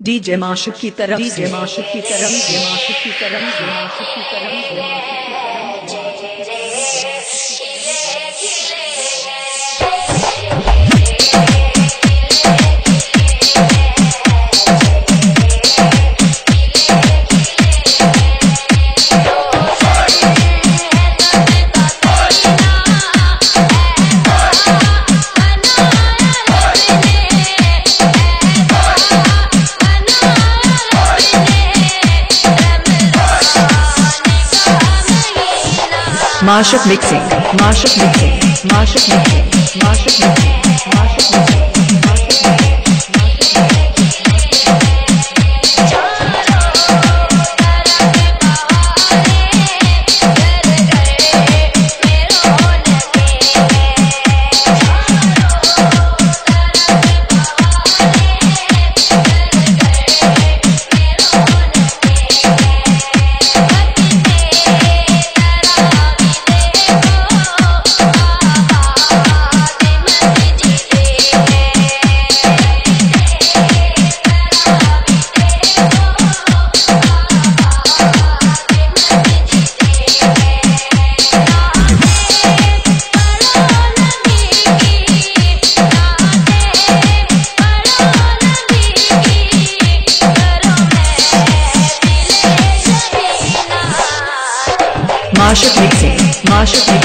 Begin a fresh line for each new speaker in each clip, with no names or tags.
DJ माशुक की तरफ़ DJ माशुक की तरफ़ डीजे माशुक की तरफ़ डीजे माशुक की तरफ़ mashup mixing. Mashup mixing. Mashup mixing. Mashup mixing. aşık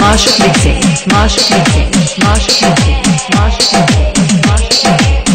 Marshall Mixing,
Marshall Mixing, Marshall Mixing, Marshall Mixing, Marshall Mixing.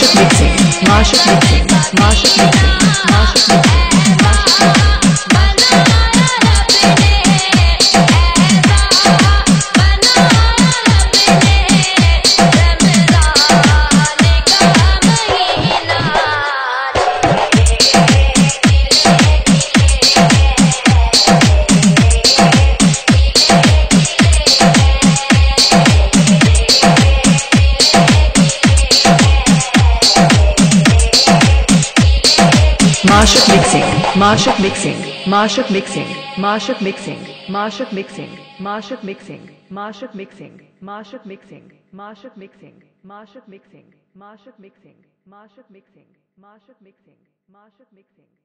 Marshall Mixing, Marshall Mixing, Marshall Mixing, Marshall Mixing. Mixing, Mashuk mixing, Mashuk mixing, Mashuk mixing, Mashuk mixing, Mashuk mixing, Mashuk mixing, Mashuk mixing, Mashuk mixing, Mashuk mixing, Mashuk mixing, Mashuk mixing, Mashuk mixing, Mashuk mixing.